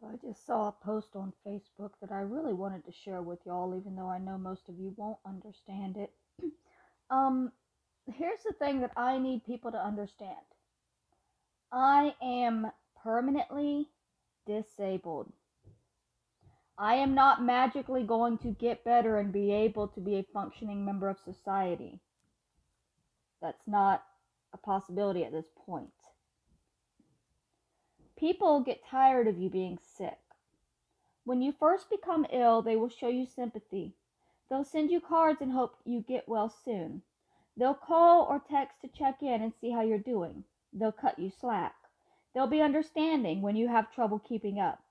So I just saw a post on Facebook that I really wanted to share with y'all, even though I know most of you won't understand it. um, here's the thing that I need people to understand. I am permanently disabled. I am not magically going to get better and be able to be a functioning member of society. That's not a possibility at this point. People get tired of you being sick. When you first become ill, they will show you sympathy. They'll send you cards and hope you get well soon. They'll call or text to check in and see how you're doing. They'll cut you slack. They'll be understanding when you have trouble keeping up.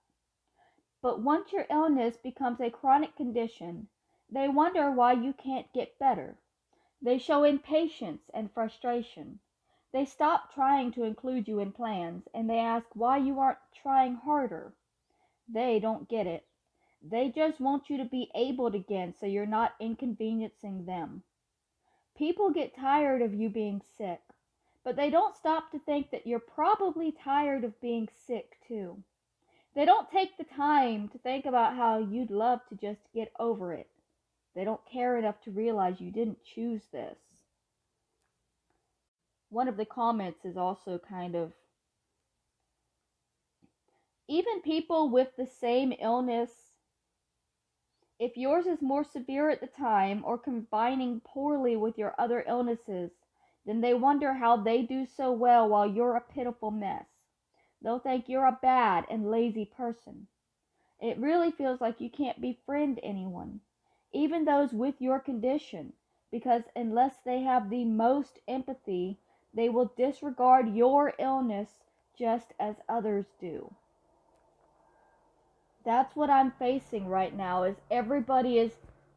But once your illness becomes a chronic condition, they wonder why you can't get better. They show impatience and frustration. They stop trying to include you in plans and they ask why you aren't trying harder. They don't get it. They just want you to be able again so you're not inconveniencing them. People get tired of you being sick, but they don't stop to think that you're probably tired of being sick too. They don't take the time to think about how you'd love to just get over it. They don't care enough to realize you didn't choose this one of the comments is also kind of even people with the same illness if yours is more severe at the time or combining poorly with your other illnesses then they wonder how they do so well while you're a pitiful mess. They'll think you're a bad and lazy person. It really feels like you can't befriend anyone even those with your condition because unless they have the most empathy they will disregard your illness just as others do. That's what I'm facing right now is everybody is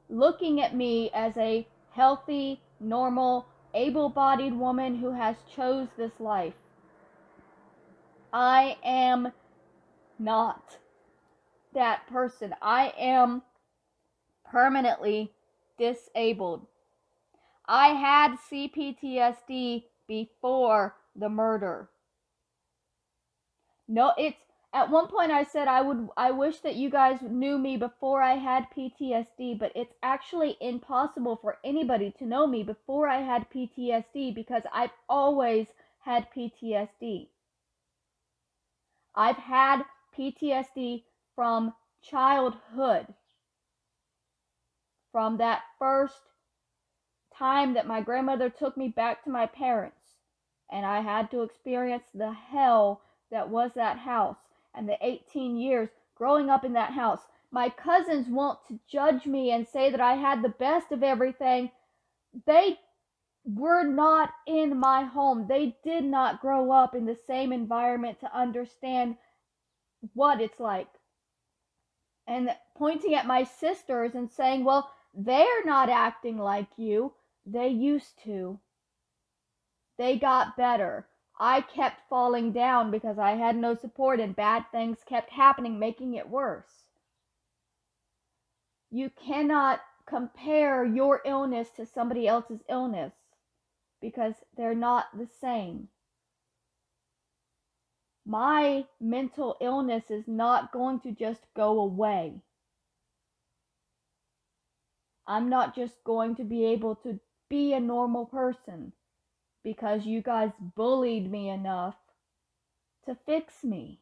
looking at me as a healthy, normal, able-bodied woman who has chose this life. I am not that person. I am permanently disabled. I had CPTSD before the murder. No, it's at one point I said I would I wish that you guys knew me before I had PTSD, but it's actually impossible for anybody to know me before I had PTSD because I've always had PTSD. I've had PTSD from childhood. From that first time that my grandmother took me back to my parents and I had to experience the hell that was that house and the 18 years growing up in that house. My cousins want to judge me and say that I had the best of everything. They were not in my home. They did not grow up in the same environment to understand what it's like. And pointing at my sisters and saying, well, they're not acting like you. They used to. They got better. I kept falling down because I had no support and bad things kept happening, making it worse. You cannot compare your illness to somebody else's illness because they're not the same. My mental illness is not going to just go away. I'm not just going to be able to be a normal person because you guys bullied me enough to fix me.